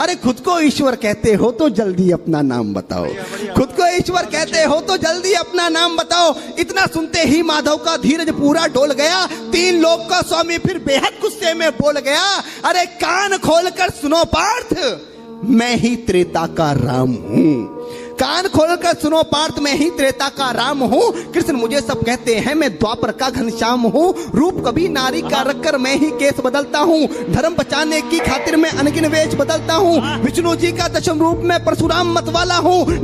अरे खुद को ईश्वर कहते हो तो जल्दी अपना नाम बताओ। खुद को ईश्वर कहते हो तो जल्दी अपना नाम बताओ। इतना सुनते ही माधव का धीरज पूरा डोल गया। तीन लोग का स्वामी फिर बेहद गुस्से में बोल गया, अरे कान खोलकर सुनो पार्थ, मैं ही त्रेता का राम हूँ। कान खोलकर सुनो, पार्थ मैं ही त्रेता का राम हूँ। कृष्ण मुझे सब कहते हैं, मैं द्वापर का घनश्याम हूँ। रूप कभी नारी का रखकर मैं ही केस बदलता हूँ। धर्म बचाने की खातिर मैं अनगिन वेश बदलता हूँ। विष्णु जी का दशम रूप में परशुराम मत वाला हूँ।